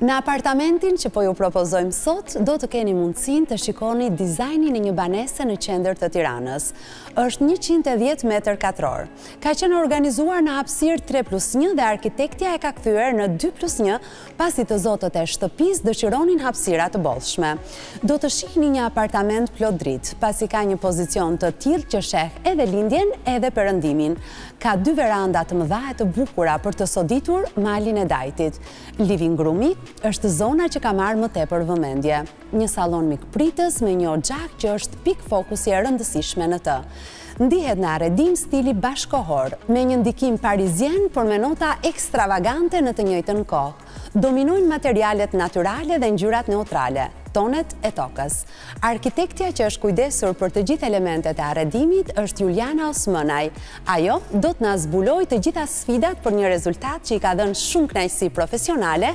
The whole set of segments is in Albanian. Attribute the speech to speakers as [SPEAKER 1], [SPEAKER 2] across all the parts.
[SPEAKER 1] Në apartamentin që po ju propozojmë sot, do të keni mundësinë të shikoni dizajnin e një banese në qendër të Tiranës. Është 110 metër katror. Ka qenë organizuar në hapësirë 3 plus 1 dhe arkitektja e ka kthyer në 2 plus 1 Pasi të zotët e shtëpisë dëshironin hapësira të bollshme. Do të shihni një apartament plot dritë, pasi ka një pozicion të tillë që sheh edhe lindjen edhe perëndimin. Ka dy veranda të mëdha e të bukura për të soditur malin e Dajtit. Living room-i është zona që ka marrë më tepër vëmendje. Një salon mikpritës me një oxhak që është pikë fokusi e rëndësishme në të. Ndihet në arredim stili bashkëkohor, me një ndikim parizien por me nota ekstravagante në të njëjtën kohë. Dominojnë materialet natyrale dhe ngjyrat neutrale, tonet e tokës. Arkitektja që është kujdesur për të gjithë elementet e arredimit është Juliana Osmënaj. Ajo do të na zbulojë të gjitha sfidat për një rezultat që i ka dhënë shumë kënaqësi profesionale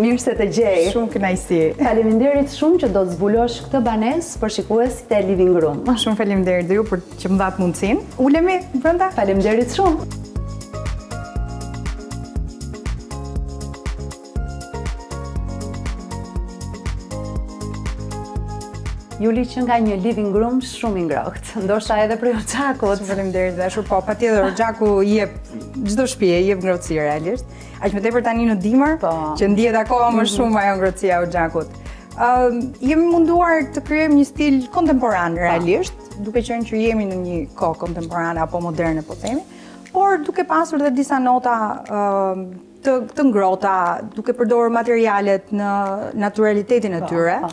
[SPEAKER 1] Mirë
[SPEAKER 2] se të gjej.
[SPEAKER 3] Shumë kënaqësi.
[SPEAKER 1] Faleminderit shumë që do të zbulosh këtë banesë për shikuesit e Living Room.
[SPEAKER 3] Ma shumë faleminderit dhe ju për që më dhatë mundësinë. Ulemi brenda.
[SPEAKER 1] Faleminderit shumë. Juli që nga një living room shumë i ngrohtë. Ndoshta edhe
[SPEAKER 3] prej oxhakut. Faleminderit dashur. Po, patjetër oxhaku i jep çdo shtëpie, jep ngrohtësi realisht. Aq më tepër tani në dimër, po. që ndihet akoma më mhm. shumë ajo ngrohtësia e oxhakut. Ëm, jemi munduar të krijojmë një stil kontemporan po. realisht, duke qenë që jemi në një kohë kontemporane apo moderne po themi, por duke pasur edhe disa nota ëm të të ngrohta, duke përdorur materialet në natyralitetin e po, tyre. Po.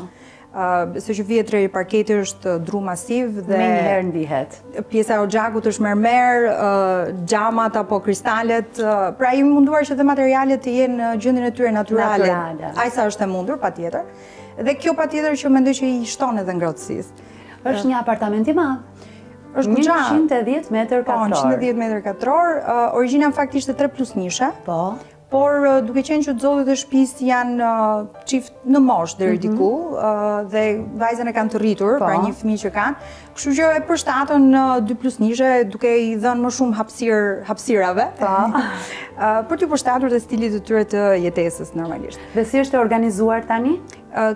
[SPEAKER 3] Siç vihet re, parketi është dru masiv dhe...
[SPEAKER 1] Menjëherë ndihet.
[SPEAKER 3] Pjesa e oxhakut është mermer, xhamat apo kristalet, pra jemi munduar që dhe materialet të jenë në gjendjen e tyre natyrale. Natyrale. Aq sa është e mundur, patjetër. Dhe kjo patjetër që mendoj që i shton edhe ngrohtësi.
[SPEAKER 1] Është një apartament i madh.
[SPEAKER 3] Është diku te
[SPEAKER 1] 110 metër katror.
[SPEAKER 3] Po, 110 metër katror. Origjina në fakt ishte 3 plus njëshe.
[SPEAKER 1] Po.
[SPEAKER 3] Por duke qenë që të zotët e shpisë janë çift në moshë deri mhm. diku dhe vajzën e kanë të rritur, po. pra një fëmijë që kanë, kështu që e përshtatën në dy plus njëshe duke i dhënë më shumë hapësirë hapësirave. Po. për t'iu përshtatur dhe stilit të tyre të jetesës normalisht.
[SPEAKER 1] Dhe si është organizuar tani?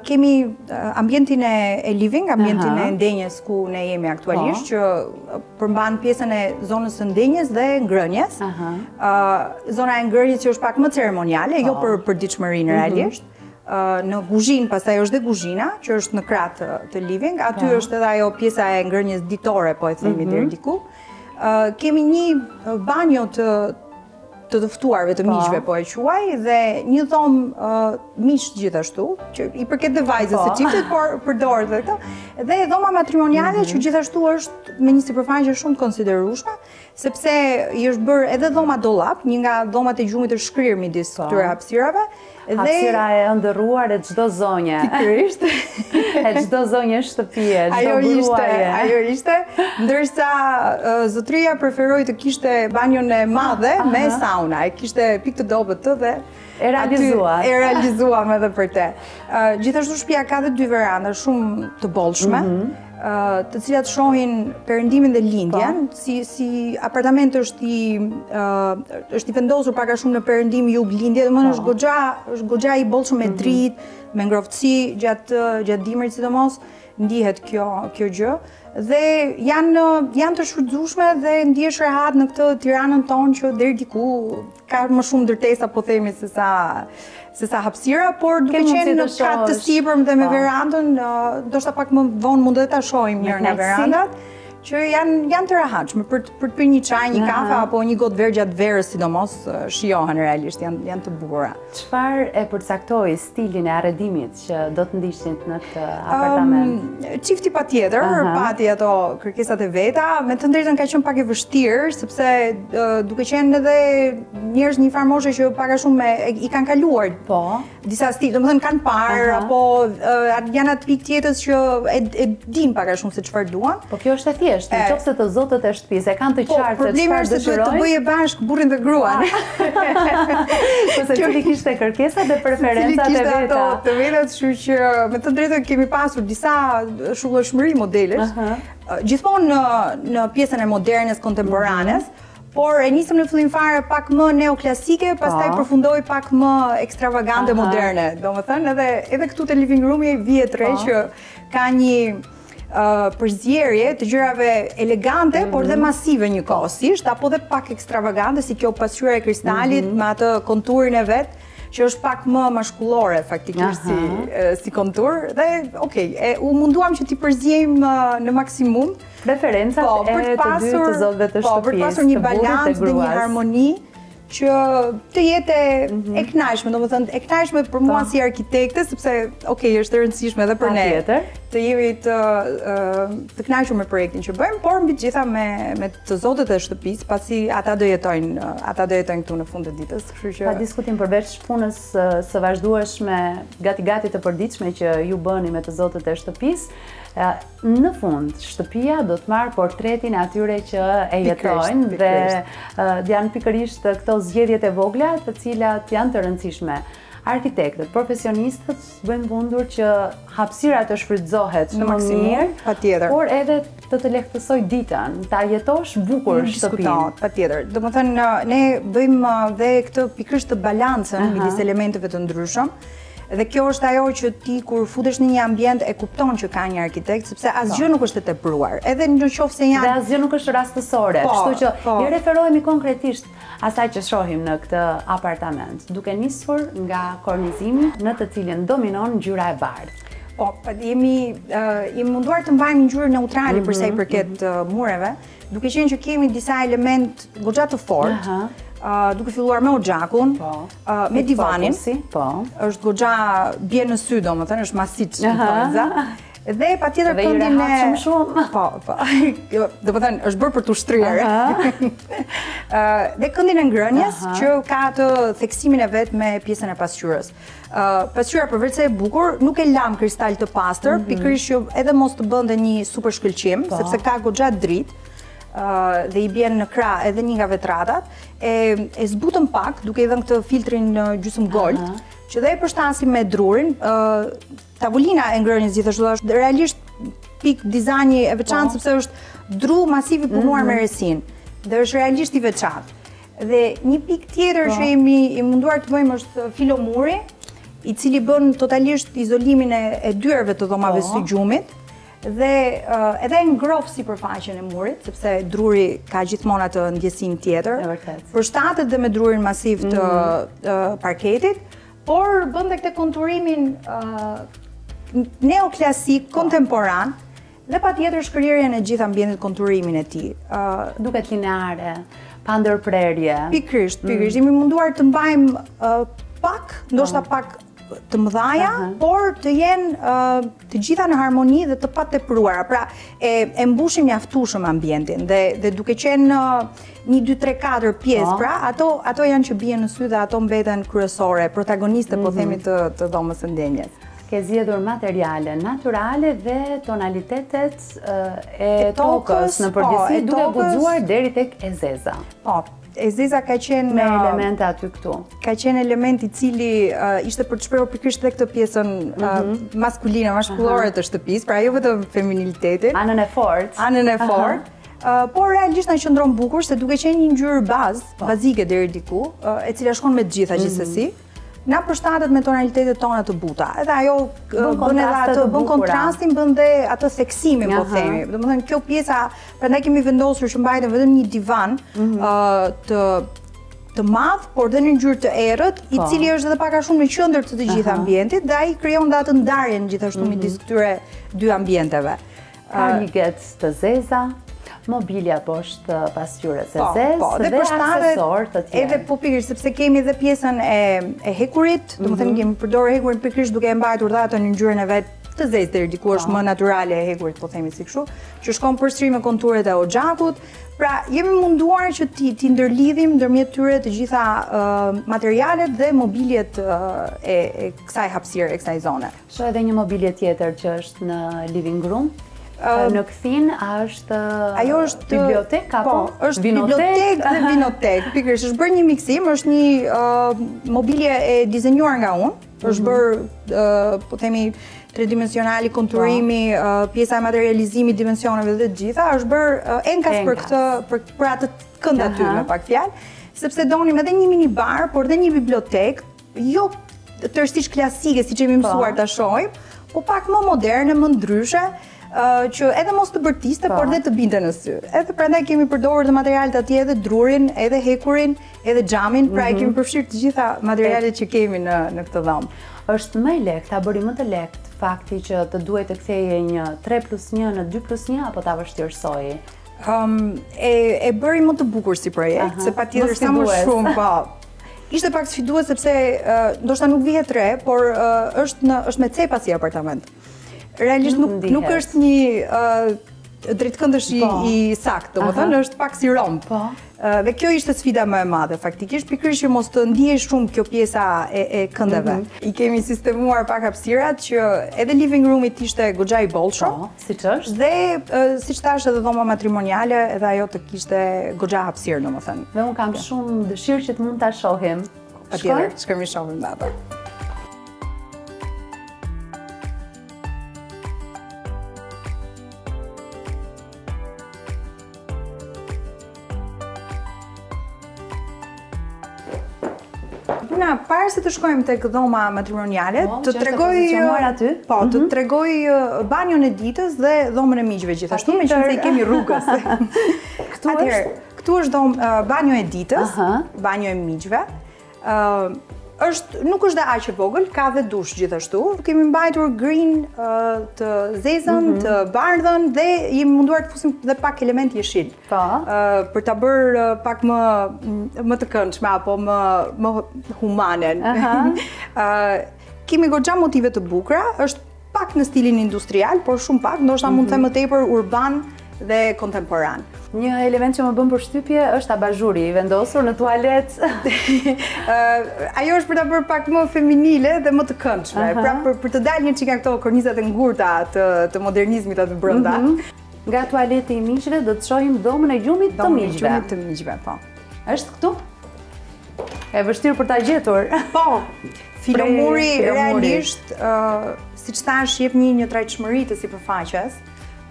[SPEAKER 3] Kemi ambientin e living, ambientin e ndenjes ku ne jemi aktualisht, po. që përmban pjesën e zonës së ndenjes dhe ngrënjes. Zona e ngrënjes që është pak më ceremoniale, jo po. për përditshmërinë mhm. realisht. Në guzhinë, pastaj është dhe guzhina, që është në krah të living, aty po. është edhe ajo pjesa e ngrënjes ditore, po e themi mhm. deri diku. Kemi një banjo të të të ftuarve të po. miqve po e quaj dhe një dhomë uh, miqsh gjithashtu që i përket dhe vajzës po. së çiftit por përdoret dhe këto dhe dhoma matrimoniale mm -hmm. që gjithashtu është me një sipërfaqe shumë të konsiderueshme sepse i është bërë edhe dhoma dollap një nga dhomat e gjumit është shkrirë midis po. këtyre hapësirave
[SPEAKER 1] Hapësira e ëndërruar e çdo zonje.
[SPEAKER 3] Pikërisht.
[SPEAKER 1] e çdo zonje shtëpie,
[SPEAKER 3] çdo gruaje. Ajo ishte, ndërsa zotëria preferoi të kishte banjon e madhe me saunë, e kishte pikë të dobët të dhe
[SPEAKER 1] e realizuam.
[SPEAKER 3] E realizuam edhe për te. Gjithashtu shtëpia ka dhe dy veranda shumë të bollshme. Mhm. të cilat shohin perëndimin dhe lindjen, po. si si apartament është i ë është i vendosur pak a shumë në perëndim jug lindje, domethënë është po. goxha, është goxha i bollshëm me mhm. dritë, me ngrohtësi gjatë gjatë dimrit sidomos ndihet kjo kjo gjë dhe janë janë të shfrytëzueshme dhe ndihesh rehat në këtë Tiranën tonë që deri diku ka më shumë ndërtesa po themi se sa se sa hapësira, por duke qenë në kat të sipërm dhe me po. verandën, ndoshta pak më vonë mund edhe ta shohim njërën nga verandat që janë janë të rehatshme për të për të pirë një çaj, një kafe apo një gotë verë gjatë verës, sidomos shijohen realisht, janë janë të bukura.
[SPEAKER 1] Çfarë e përcaktoi stilin e arredimit që do të ndiqnit në këtë apartament?
[SPEAKER 3] Um, çifti patjetër, uh -huh. pati ato kërkesat e veta, me të drejtën ka qenë pak e vështirë, sepse uh, duke qenë edhe njerëz në një farë moshe që pak a shumë me, i kanë kaluar
[SPEAKER 1] po.
[SPEAKER 3] disa stile, domethënë kanë parë, uh -huh. apo uh, janë në atë pikë të jetës që e, e dinë pak a shumë se çfarë duan.
[SPEAKER 1] Po kjo është e thjeshtë, në qoftë se të zotët e shtëpisë e kanë të po, qartë
[SPEAKER 3] se çfarë dëshirojnë. Problemi është se duhet të bëje bashkë burrin dhe gruan.
[SPEAKER 1] Po secili kishte kërkesat dhe preferencat e veta. Ato
[SPEAKER 3] të veta, kështu që me të drejtën kemi pasur disa shumëllojshmëri modelesh. Gjithmonë në në pjesën e modernes kontemporanes, mhm por e nisëm në fillim fare pak më neoklasike, pastaj po. përfundoi pak më ekstravagante moderne. Domethënë edhe edhe këtu te living room-i vihet re që Ka një përzierje të gjërave elegante, por dhe mhm. masive njëkohësisht, apo dhe pak ekstravagante, si kjo pasqyra e kristalit mhm. me atë konturin e vet, që është pak më mashkullore faktikisht si, si kontur dhe ok, e, u munduam që t'i përziejmë në maksimum
[SPEAKER 1] preferencat po, e të, të dy të zotëve të shtëpisë.
[SPEAKER 3] Po, për të pasur një balancë dhe një harmoni që të jetë mhm. e kënaqshme, domethënë e kënaqshme për mua si arkitekte, sepse ok, është e rëndësishme edhe për ne, të jemi të kënaqur me projektin që bëjmë, por mbi të gjitha me të zotët e shtëpisë, pasi ata do jetojnë, ata do jetojnë këtu në fund të ditës, kështu
[SPEAKER 1] që pa diskutim përveç punës së vazhdueshme, gati gati të përditshme që ju bëni me të zotët e shtëpisë, Në fund, shtëpia do të marrë portretin e atyre që e jetojnë dhe janë pikërisht këto zgjedhjet e vogla të cilat janë të rëndësishme. Arkitektët, profesionistët bëjnë mundur që hapsira të shfrytëzohet në maksimum, patjetër. Por edhe të të lehtësojë ditën, ta jetosh bukur
[SPEAKER 3] në shtëpinë. Patjetër. Domethënë, ne bëjmë dhe këtë pikërisht të balancën, midis elementëve të ndryshëm, Dhe kjo është ajo që ti kur futesh në një ambient e kupton që ka një arkitekt, sepse asgjë po. nuk është e tepruar. Edhe në qoftë se janë
[SPEAKER 1] Dhe asgjë nuk është rastësore, po, kështu që po. i referohemi konkretisht asaj që shohim në këtë apartament, duke nisur nga kornizimi në të cilin dominon ngjyra e bardhë.
[SPEAKER 3] Po, jemi uh, jemi munduar të mbajmë një ngjyrë neutrale mm -hmm, për sa i mhm, përket mm -hmm. uh, mureve, Duke qenë që kemi disa elementë goxha të fortë, duke filluar me oxhakun, po. me divanin,
[SPEAKER 1] po.
[SPEAKER 3] është goxha bie në sy, domethënë, është masiv që në tonëza, dhe patjetër këndin
[SPEAKER 1] e... Shumë shumë.
[SPEAKER 3] Po, po. Jo, domethënë, është bërë për t'u shtrirë. Dhe këndin e ngrënies, që ka atë theksimin e vet me pjesën e pasqyrës. Pasqyra përveçse e bukur, nuk e lamë kristal të pastër, mhm. pikërisht që edhe mos të bënte një super shkëlqim, po. sepse ka goxha dritë dhe i bie në krah edhe një nga vetratat, e, e zbutëm pak duke i dhënë këtë filtrin gjysmë gold, që dhe e përshtatnim me drurin, Tavulina e ngrënies gjithashtu është realisht pikë dizajni e veçantë po. sepse është dru masiv i punuar me mhm. resinë dhe është realisht i veçantë. Dhe një pikë tjetër po. që jemi munduar të bëjmë është filomuri, i cili bën totalisht izolimin e, e dyerve të dhomave po. së gjumit dhe uh, edhe e ngroh sipërfaqen e murit, sepse druri ka gjithmonë atë ndjesinë tjetër. Përshtatet dhe me drurin masiv të mhm. parketit, Por bënte këtë konturimin neoklasik, po. kontemporan, dhe patjetër shkrirjen e gjithë ambientit konturimin e
[SPEAKER 1] tij. Duket lineare, pa ndërprerje.
[SPEAKER 3] Pikërisht, mm. pikërisht, jemi munduar të mbajmë pak, ndoshta po. pak të mëdhaja, por të jenë të gjitha në harmoni dhe të patepruara. Pra, e mbushim mjaftueshëm ambientin dhe duke qenë një 2 3 4 pjesë, po. pra ato ato janë që bien në sy dhe ato mbeten kryesore, protagoniste mm -hmm. po mhm. themi të të dhomës së ndenjes.
[SPEAKER 1] Ke zgjedhur materiale natyrale dhe tonalitetet uh, e, e tokës në po, përgjithësi po, duke guxuar deri tek e zeza.
[SPEAKER 3] Po, e zeza ka qenë
[SPEAKER 1] me elemente aty këtu.
[SPEAKER 3] Ka qenë element i cili uh, ishte për të shprehur pikërisht edhe këtë pjesën uh, mm -hmm. maskuline, mashkullore të shtëpisë, pra jo vetëm feminilitetin.
[SPEAKER 1] Anën e fortë.
[SPEAKER 3] Anën e fortë. por realisht na qëndron bukur se duke qenë një ngjyrë bazë, po. bazike deri diku, e cila shkon me të gjitha mhm. gjithsesi, na përshtatet me tonalitetet tona të buta. Edhe ajo bën edhe atë bën kontrastin, bën dhe atë theksimin po themi. Domethënë kjo pjesa, prandaj kemi vendosur që mbajtëm vetëm një divan mhm. të të madh, por dhe në ngjyrë të errët, i po. cili është edhe pak a shumë në qendër të të gjithë ambientit dhe ai krijon dhe atë ndarjen gjithashtu midis mhm. këtyre dy ambienteve.
[SPEAKER 1] Ka një gec të zeza, mobilja poshtë pasqyrës e po, zezë po, dhe aksesorë të tjerë.
[SPEAKER 3] Edhe po pikërisht sepse kemi edhe pjesën e e hekurit, domethënë mhm. kemi përdorur hekurin pikërisht duke e mbajtur dhe atë në ngjyrën e vet të zezë deri diku është po. më natyrale e hekurit, po themi si kështu, që shkon përsëri me konturet e oxhakut. Pra, jemi munduar që t'i t'i ndërlidhim ndërmjet tyre të gjitha uh, materialet dhe mobiljet uh, e, e kësaj hapësire, e kësaj zone.
[SPEAKER 1] Shoh edhe një mobilje tjetër që është në living room. Në këthin, a është Ajo është bibliotekë, apo?
[SPEAKER 3] po është bibliotekë dhe vinotekë. Pikërisht, është bërë një miksim, është një mobilje e dizenjuar nga unë. Mhm. është bërë, po themi, tridimensionali, konturimi, po. pjesa e materializimit, dimensioneve dhe të gjitha, është bërë enkas për këtë, për atë kënd aty me pak fjalë, sepse donim edhe një mini bar, por edhe një bibliotekë, Jo tërësisht klasike, siç jemi po. mësuar të shohim, po pak më moderne, më ndryshe, që edhe mos të bërtiste, po. por dhe të binte në sy. Edhe prandaj kemi përdorur dhe materialet atje edhe drurin, edhe hekurin, edhe xhamin, pra i mhm. kemi përfshirë të gjitha materialet që kemi në, në këtë dhomë.
[SPEAKER 1] është më e lehtë, ta bëri më të lehtë, fakti që të duhej të ktheje një 3 plus 1 në 2 plus 1, apo ta
[SPEAKER 3] vështirësoi? E bëri më të bukur si projekt, se patjetër sa më shumë, po. Ishte pak sfidues sepse ndoshta nuk vihet re, por është në është me cepa si apartament. Realisht nuk nuk është një drejtkëndësh i po. i saktë, domethënë është pak si romb. Po. Dhe kjo ishte sfida më e madhe faktikisht, pikërisht që mos të ndihej shumë kjo pjesa e e këndeve. Mhm. I kemi sistemuar pak hapësirat që edhe living room-i të ishte goxha i bollshëm. Po.
[SPEAKER 1] Siç është.
[SPEAKER 3] Dhe siç thashë edhe dhoma matrimoniale, edhe ajo të kishte goxha hapësirë, domethënë.
[SPEAKER 1] Dhe unë kam shumë dëshirë që të mund ta shohim.
[SPEAKER 3] Patjetër, shkojmë shohim atë. Puna, para se të shkojmë tek dhoma matrimoniale, po, të tregoj... Po, të mhm. tregoj uh, banjon e ditës dhe dhomën e miqve gjithashtu, meqenëse i kemi rrugës. Këtu është? Këtu është uh, banjo e ditës, banjo e miqve, është, nuk është dhe aq e vogël, ka dhe dush gjithashtu. Kemi mbajtur grinë të zezën, mhm. të bardhën dhe jemi munduar të fusim dhe pak element jeshil. Po. për ta bërë pak më më të këndshme apo më më humane. Ëh. kemi goxha motive të bukura, është Pak në stilin industrial, por shumë pak, ndoshta mund të mhm. them më tepër urban dhe kontemporan.
[SPEAKER 1] Një element që më bën përshtypje është abazhuri i vendosur në tualet.
[SPEAKER 3] Ajo është për ta bërë pak më feminile dhe më të këndshme, pra për, për të dalë një çikë nga këto kornizat e ngurta të, të modernizmit aty brenda. Mhm.
[SPEAKER 1] Nga tualeti i miqve do të shohim dhomën e gjumit të miqve. Dhomën e gjumit
[SPEAKER 3] të miqve, po.
[SPEAKER 1] Është këtu? E vështirë për ta gjetur.
[SPEAKER 3] Po. Filomuri realisht, siç thashë, jep një një trajtshmëri të sipërfaqes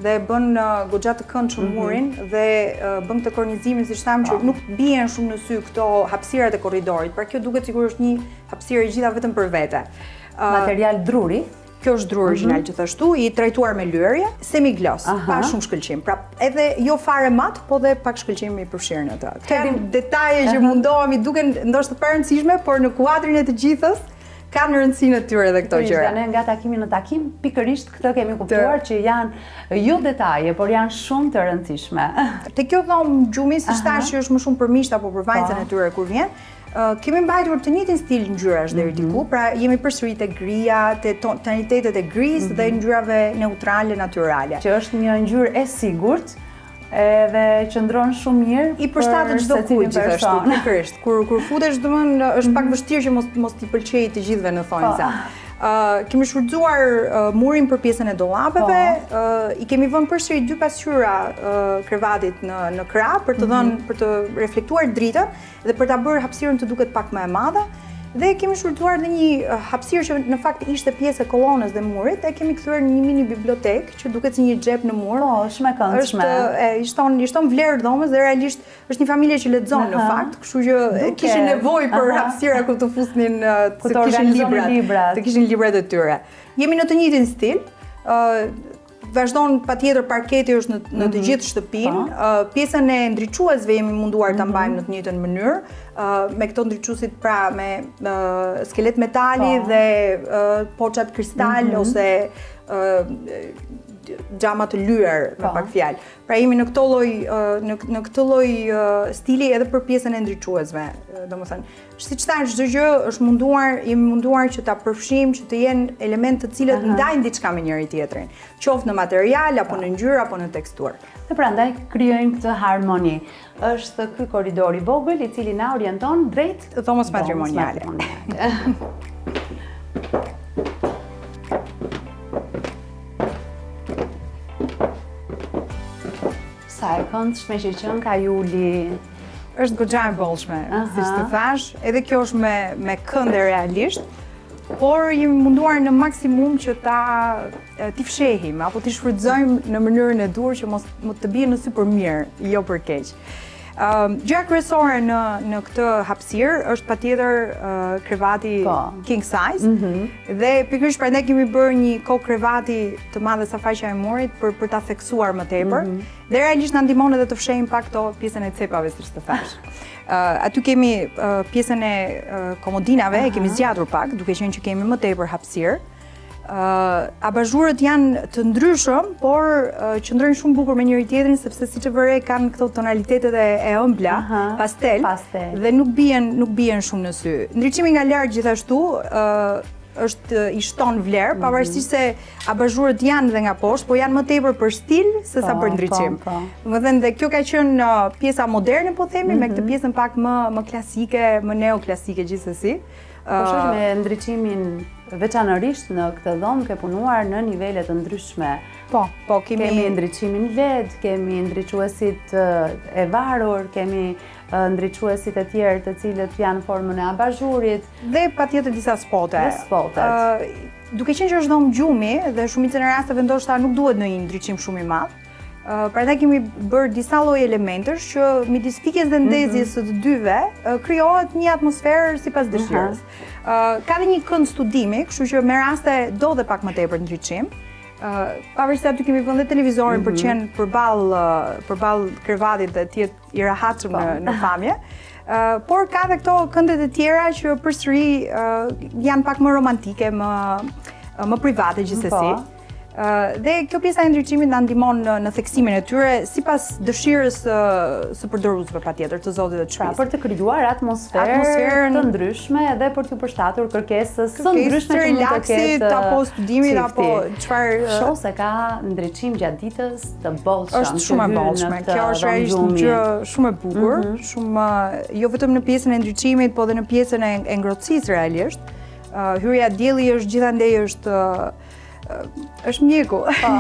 [SPEAKER 3] dhe bën goxha të këndshëm mhm. murin dhe bën këtë kornizimin siç thamë që nuk bien shumë në sy këto hapësirat e korridorit. Pra kjo duket sikur është një hapësirë e gjitha vetëm për vete.
[SPEAKER 1] Material druri?
[SPEAKER 3] Kjo është dru origjinal mhm. gjithashtu, i trajtuar me lyerje, semi gloss, pa shumë shkëlqim. Pra, edhe jo fare mat, po dhe pak shkëlqim i përfshirë në të. Këto detaje që mundohemi duken ndoshta të parëndësishme, por në kuadrin e të gjithës, kanë rëndësinë e tyre dhe këto gjëra.
[SPEAKER 1] Ne nga takimi në takim pikërisht këtë kemi kuptuar që janë jo detaje, por janë shumë të rëndësishme.
[SPEAKER 3] Te kjo dhomë gjumi siç thashë që është më shumë për miqtë apo për vajzën po. e tyre kur vjen, Kemi mbajtur të njëtin stil ngjyrash deri mhm. diku, pra jemi përsëri te grija, te tonalitetet e grisë dhe mhm. ngjyrave neutrale natyrale.
[SPEAKER 1] Që është një ngjyrë e sigurt, edhe qëndron shumë mirë.
[SPEAKER 3] I përshtatet çdokujt gjithashtu, pikërisht. Kur kur futesh, domthonë është pak mhm. vështirë që mos mos t'i pëlqejë të gjithëve në thonjëza po. kemi shfrytzuar murin për pjesën e dollapeve, po. i kemi vënë përsëri dy pasqyra krevatit në në krah për të mhm. dhënë për të reflektuar dritën dhe për ta bërë hapësirën të duket pak më e madhe dhe kemi shfrytëzuar edhe një hapësirë që në fakt ishte pjesë e kolonës dhe murit e kemi kthyer në një mini bibliotekë që duket si një xhep në mur.
[SPEAKER 1] Po, shumë e këndshme.
[SPEAKER 3] Është e i shton i shton vlerë dhomës dhe realisht është një familje që lexon në fakt, kështu që e kishin nevojë për hapësira ku të fusnin
[SPEAKER 1] të kishin librat,
[SPEAKER 3] të kishin librat e tyre. Jemi në të njëjtin stil, Vazhdon patjetër parketi është në, në të mhm. gjithë shtëpinë, uh, po. pjesën e ndriçuesve jemi munduar ta mhm. mbajmë në të njëtën mënyrë, uh, me këto ndriçuesit pra me uh, skelet metali po. dhe uh, poçat kristal mhm. ose xhama të lyer me po. pak fjalë. Pra jemi në këtë lloj në në këtë lloj stili edhe për pjesën e ndriçuesve, domethënë Siç thashë, çdo gjë është munduar, jemi munduar që ta përfshijmë që të jenë elementë të cilët ndajnë diçka me njëri tjetrin, qoftë në material apo në ngjyrë apo në teksturë.
[SPEAKER 1] Dhe prandaj krijojnë këtë harmoni. Është ky korridor i vogël i cili na orienton drejt
[SPEAKER 3] dhomës matrimoniale.
[SPEAKER 1] Sa e këndshme që qenka Juli.
[SPEAKER 3] Është goxha e bollshme, siç të thashë, edhe kjo është me me kënde realisht, por jemi munduar në maksimum që ta t'i fshehim apo t'i shfrytëzojmë në mënyrën e duhur që më të bien në sy për mirë, jo për keq. Ehm, Gjëja kryesore në në këtë hapësirë është patjetër krevati po. king size. Mhm. Dhe pikërisht prandaj kemi bërë një kokë krevati të madhe sa faqja e murit për ta theksuar më tepër. Mm -hmm. Dhe realisht na ndihmon edhe të fshehim pak këto pjesën e cepave siç të thashë. Uh, aty kemi uh, pjesën e uh, komodinave, Aha. e kemi zgjatur pak, duke qenë që kemi më tepër hapësirë. Uh, abazhurët janë të ndryshëm, por uh, qëndrojnë shumë bukur me njëri tjetrin, sepse siç e vë re kanë këto tonalitetet e, e ëmbla, pastel, pas dhe nuk bien nuk bien shumë në sy. Ndriçimi nga lart gjithashtu ë është i shton vlerë, mhm. pavarësisht se abazhurët janë dhe nga poshtë, po janë më tepër për stil se sa po, për ndriçim. Po, po. Domethënë dhe kjo ka qenë uh, pjesa moderne po themi me këtë mhm. pjesën pak më më klasike, më neoklasike gjithsesi.
[SPEAKER 1] Po shoh uh, me ndriçimin veçanërisht në këtë dhomë ke punuar në nivele të ndryshme.
[SPEAKER 3] Po, po kemi,
[SPEAKER 1] kemi ndriçimin LED, kemi ndriçuesit uh, e varur, kemi ndriçuesit e tjerë të cilët janë në formën e abazhurit.
[SPEAKER 3] Dhe patjetër disa spote.
[SPEAKER 1] Dhe spotet.
[SPEAKER 3] Duke qenë që është dhomë gjumi dhe shumicën e rasteve ndoshta nuk duhet një ndriçim shumë i madh, Prandaj kemi bërë disa lloj elementesh që midis fikjes dhe mhm. ndezjes së të dyve, krijohet një atmosferë sipas dëshirës. Ka dhe një kënd studimi, kështu që me raste do dhe pak më tepër ndriçim, pavarësisht aty kemi vënë televizorin për të mhm. qenë përball përball krevatit dhe të jetë i rahatshëm po. në, në pamje. Uh, por ka dhe këto këndet e tjera që përsëri uh, janë pak më romantike, më uh, më private gjithsesi. Po. Uh, dhe kjo pjesa e ndriçimit na ndihmon në, në theksimin e tyre sipas dëshirës së uh, së përdoruesve patjetër të zotët e shtëpisë.
[SPEAKER 1] Pra, për të krijuar atmosferë atmosferë të ndryshme dhe për të përshtatur kërkesave të ndryshme të relaksit
[SPEAKER 3] apo studimit apo çfarë
[SPEAKER 1] shoh se ka ndriçim gjatë ditës të bollshëm.
[SPEAKER 3] Është shumë e bollshme. Kjo është realisht një gjë shumë e bukur, mhm. shumë jo vetëm në pjesën e ndriçimit, po edhe në pjesën e ngrohtësisë realisht. Hyn dielli është gjithandej është është mjeku. Po.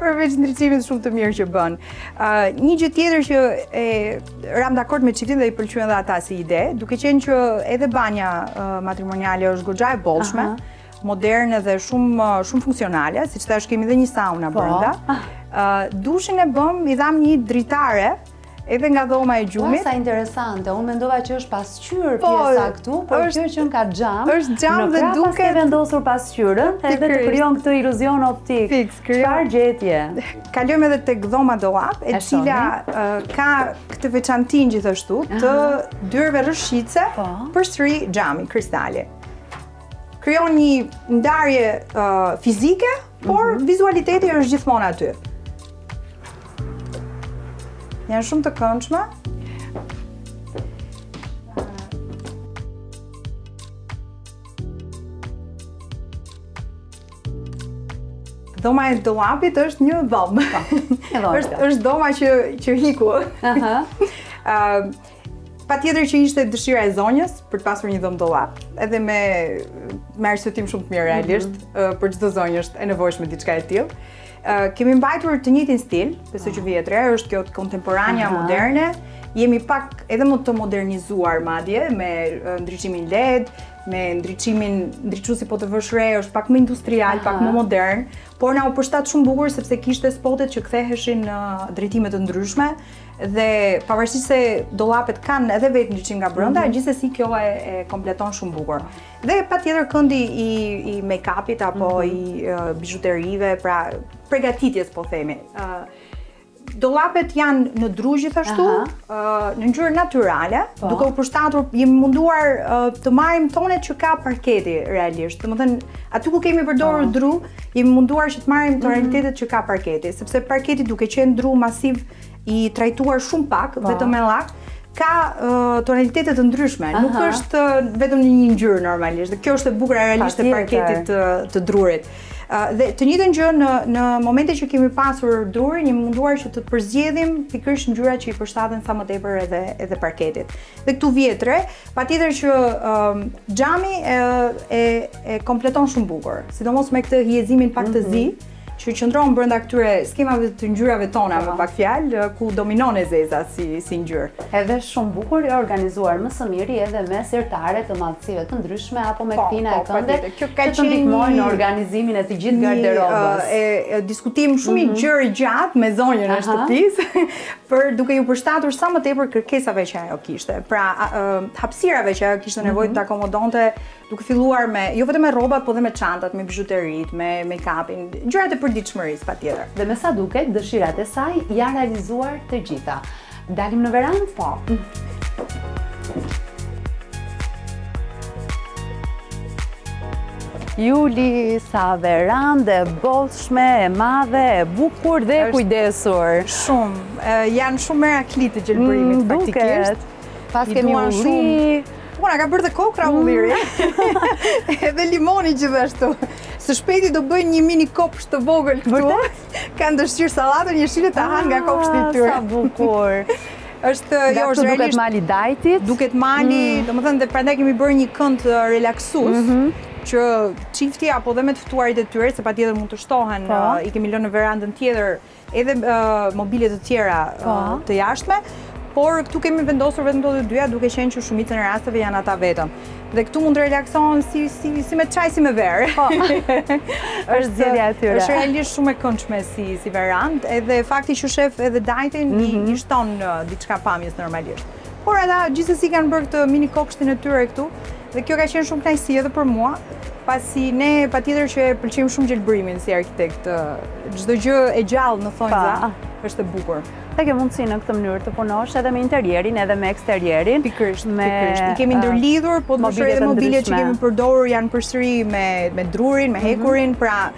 [SPEAKER 3] Përveç ndriçimit shumë të mirë që bën. Një gjë tjetër që ramë dakord me çiftin dhe e pëlqyen edhe ata si ide, duke qenë që edhe banja matrimoniale është goxha e bollshme. moderne dhe shumë shumë funksionale, siç thashë kemi dhe një sauna po. brenda. Dushin e bëmë, i dhamë një dritare, edhe nga dhoma e gjumit.
[SPEAKER 1] Sa interesante, unë mendova që është pasqyrë po, pjesa këtu, por është, kjo qenka xham,
[SPEAKER 3] është xham dhe duke... Mbrapa
[SPEAKER 1] ke vendosur pasqyrën, edhe të krijon këtë iluzion optik.
[SPEAKER 3] Fiks, krijon.
[SPEAKER 1] Çfarë gjetje?
[SPEAKER 3] Kalojmë edhe tek dhoma dollap, e, cila ka këtë veçantinë gjithashtu, të dyerve rrëshqitëse, po. përsëri xhami, kristali. krijon një ndarje uh, fizike, por mm -hmm. vizualiteti është gjithmonë aty. Janë shumë të këndshme. Dhoma e dollapit është një dhomë. Po, është është dhoma që që iku. Aha. Uh, Patjetër që ishte dëshira e zonjës për të pasur një dhomë dollap, edhe me, me arsyetim shumë të mirë realisht, mm -hmm. për çdo zonjë është e nevojshme diçka e tillë. Uh, kemi mbajtur të njëjtin stil, pjesë që ah. vjen, është kjo kontemporania, moderne, jemi pak edhe më të modernizuar madje me ndriçimin LED, me ndriçimin ndriçuesi po të vësh re është pak më industrial, pak më modern, por na u përshtat shumë bukur sepse kishte spotet që ktheheshin në drejtime të ndryshme. Dhe pavarësisht se dollapet kanë edhe vetë ndriçim nga brenda, mm -hmm. gjithsesi kjo e, e kompleton shumë bukur. Dhe patjetër këndi i i make-upit apo mm -hmm. i uh, bizhuterive, pra përgatitjes po themi. ë uh, Dollapet janë në dru gjithashtu, uh, në ngjyrë natyrale, po. duke u përshtatur jemi munduar uh, të marrim tonet që ka parketi realisht. Domethënë, aty ku kemi përdorur po. dru, jemi munduar që të marrim mhm. tonalitetet mm -hmm. që ka parketi, sepse parketi duke qenë dru masiv, uh, i trajtuar shumë pak, pa. Po. vetëm me lak, ka uh, tonalitete të ndryshme. Aha. Nuk është vetëm një ngjyrë normalisht. Dhe kjo është e bukura realisht e parketit të, të drurit. Uh, dhe të njëjtën gjë në në momentin që kemi pasur drurin, jemi munduar që të përzgjedhim pikërisht ngjyrat që i përshtaten sa më tepër edhe edhe parketit. Dhe këtu vjetre, patjetër që um, xhami e, e e kompleton shumë bukur, sidomos me këtë hijezimin pak të mhm. zi. Mm -hmm që qëndron brenda këtyre skemave të ngjyrave tona, me pak fjalë, ku dominon e zeza si si ngjyrë.
[SPEAKER 1] Edhe shumë bukur i organizuar më së miri edhe me sirtarë të madhësive të ndryshme apo me po, pina e po, kënde që kjo të ndihmojë në organizimin e të gjithë garderobës.
[SPEAKER 3] E diskutim shumë i mhm. gjerë i gjatë me zonjën e shtëpisë, por duke iu përshtatur sa më tepër kërkesave që ajo kishte. Pra, hapësirave që ajo kishte nevojë mhm. të akomodonte Duke filluar me, jo vetëm me rrobat, po dhe me çantat, me bizhuteritë, me make-upin, gjërat e përditshmërisë patjetër.
[SPEAKER 1] Dhe me sa duket, dëshirat e saj janë realizuar të gjitha. Dalim në verandë?
[SPEAKER 3] Po.
[SPEAKER 1] Juli, sa verandë e bollshme, e madhe, e bukur dhe e kujdesur.
[SPEAKER 3] Shumë, janë shumë merakli të gjelbërimit mm, faktikisht. Duket.
[SPEAKER 1] Pas kemi ulli,
[SPEAKER 3] Po na ka bërë dhe kokrra mm. ulliri. Edhe limoni gjithashtu. Së shpejti do bëjnë një mini kopsht të vogël këtu. Kanë dëshirë sallatën jeshile ta hanë nga ah, kopshti i tyre.
[SPEAKER 1] Sa bukur.
[SPEAKER 3] është jo është
[SPEAKER 1] duket mali i Dajtit.
[SPEAKER 3] Duket mali, mm. domethënë dhe prandaj kemi bërë një kënd uh, relaksues. Mhm. që çifti apo dhe me të ftuarit e tyre, se patjetër mund të shtohen, po. uh, i kemi lënë në verandën tjetër Edhe mobilje të tjera të jashtme, por këtu kemi vendosur vetëm këto të dyja, duke qenë që shumicën e rasteve janë ata vetëm. Dhe këtu mund të relaksohen si me çaj, si me verë. Po,
[SPEAKER 1] është zgjedhja e tyre.
[SPEAKER 3] është realisht shumë e këndshme si verandë, edhe fakti që shef edhe Dajtin, i mhm. shton diçka pamjes normalisht. Por ata gjithsesi kanë bërë këtë mini kopshtin e tyre këtu dhe kjo ka qenë shumë kënaqësi edhe për mua, pasi ne patjetër që e pëlqejmë shumë gjelbërimin si arkitektë. Çdo gjë e gjallë në thonjza është e bukur.
[SPEAKER 1] Dhe ke mundësi në këtë mënyrë të punosh edhe me interierin, edhe me eksterierin.
[SPEAKER 3] Pikërisht, pikërisht. I kemi ndërlidhur, po të shohësh edhe mobiljet që kemi përdorur janë përsëri me drurin, me mhm. hekurin, pra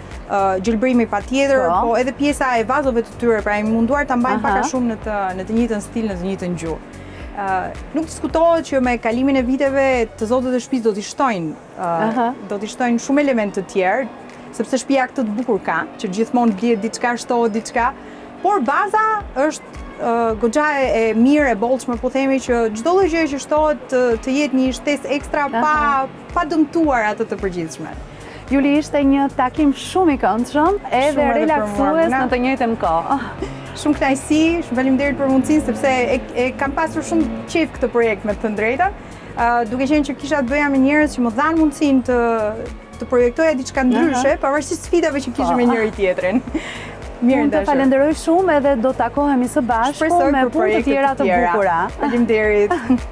[SPEAKER 3] gjelbërimi patjetër, po. po edhe pjesa e vazove të tyre, pra jemi munduar të mbajmë pak a shumë në të, në të njëtën stil, në të njëtën gjuhë. nuk diskutohet që me kalimin e viteve të zotët e shpisë do t'i shtojnë, do t'i shtojnë shumë elementë të tjerë, sepse shpia këtë të bukur ka, që gjithmonë blihet diçka, shtohet diçka, por baza është goxha e mirë, e bollshme, po themi që çdo lloj gjëje që shtohet të jetë një shtesë ekstra pa, pa dëmtuar atë të përgjithshme.
[SPEAKER 1] Juli ishte një takim shumë i këndshëm edhe relaksues në të njëjtën kohë.
[SPEAKER 3] Shumë kënaqësi, shumë faleminderit për mundësinë sepse e, e kam pasur shumë qejf këtë projekt me të vërtetë. Uh, duke qenë që kisha të bëja me njerëz që më dhanë mundësinë të projektoja diçka ndryshe, uh pavarësisht sfidave që kishim me po. njëri tjetrin.
[SPEAKER 1] Mirë, Unë të falenderoj shumë edhe do të takohemi së bashku me punë të tjera të bukura.
[SPEAKER 3] Faleminderit.